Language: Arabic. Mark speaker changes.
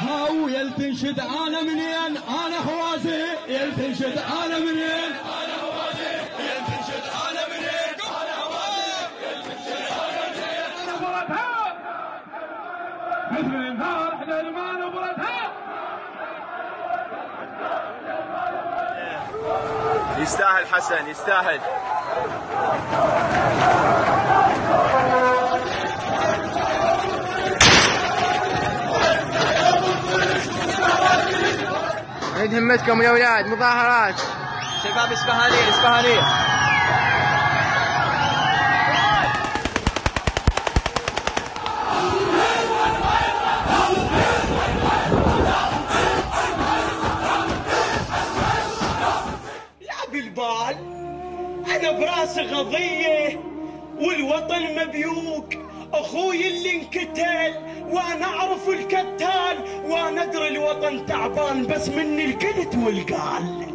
Speaker 1: هاو يلتنشد أنا منين آنا حوازي يلتنشد أنا منين آنا حوازي يلتنشد أنا منين أنا حوازي
Speaker 2: أنا برتها مثل النهار إحنا ما نبرتها
Speaker 3: يستاهل حسن يستاهل.
Speaker 4: عيد همتكم يا أولاد مظاهرات.
Speaker 3: شباب اسفهانية اسفهانية
Speaker 5: لا بالبال أنا براسي قضية والوطن مبيوك. أخوي اللي انقتل وأنا أعرف الكتال وأنا أدري الوطن تعبان بس مني الكلت والقال.